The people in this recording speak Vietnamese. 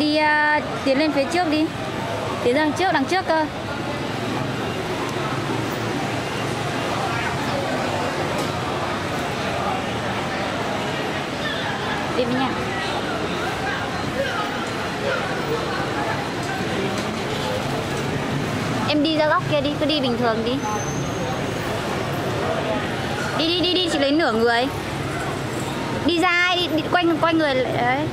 ra à, tiến lên phía trước đi. Tiến ra đằng trước đằng trước cơ. Đi với nhau. Em đi ra góc kia đi cứ đi bình thường đi. Đi đi đi đi chỉ lấy nửa người. Đi ra đi, đi quanh quanh người đấy.